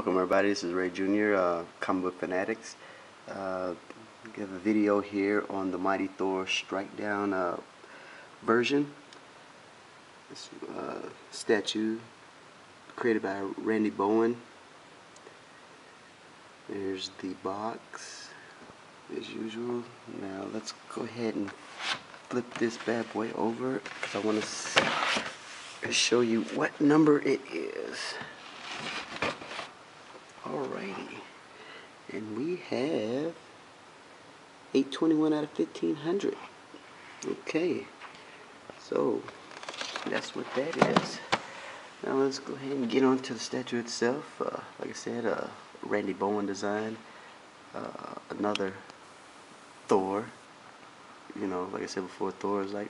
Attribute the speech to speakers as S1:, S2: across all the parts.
S1: Welcome everybody, this is Ray Jr., uh, Comic Book Fanatics. Uh, have a video here on the Mighty Thor Strike Down uh, version. This uh, statue created by Randy Bowen. There's the box as usual. Now let's go ahead and flip this bad boy over because I want to show you what number it is. And we have 821 out of 1500. Okay. So, that's what that is. Now let's go ahead and get on to the statue itself. Uh, like I said, uh, Randy Bowen design. Uh, another Thor. You know, like I said before, Thor is like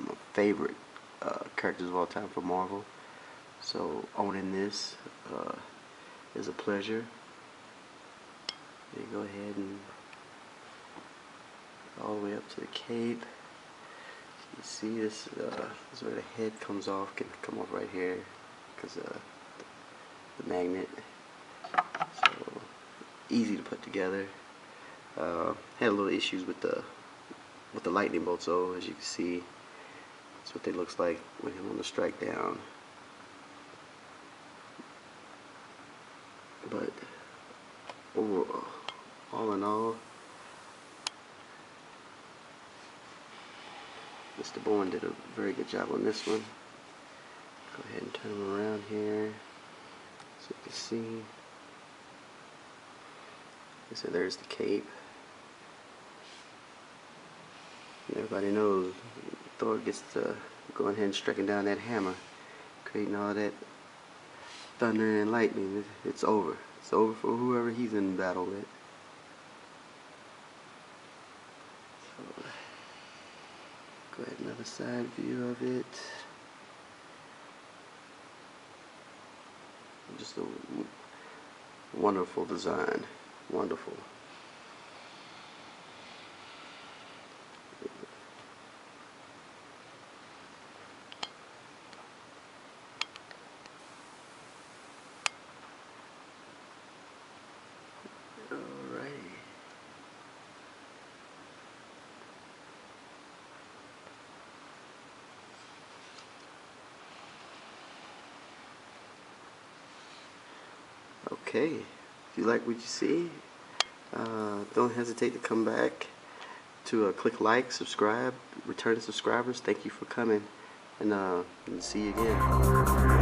S1: my favorite uh, characters of all time for Marvel. So owning this uh, is a pleasure. You go ahead and all the way up to the cape. You see this, uh, this is where the head comes off, can come off right here because uh, the, magnet. So easy to put together. Uh, had a little issues with the with the lightning bolts though, as you can see. That's what they looks like with him on the strike down. But overall, all in all, Mr. Bowen did a very good job on this one. Go ahead and turn him around here so you can see. So there's the cape. And everybody knows Thor gets to going ahead and striking down that hammer, creating all that thunder and lightning. It's over. It's over for whoever he's in battle with. Go ahead, another side view of it. Just a wonderful design. Wonderful. Okay, if you like what you see, uh, don't hesitate to come back to uh, click like, subscribe, return subscribers. Thank you for coming, and uh, see you again.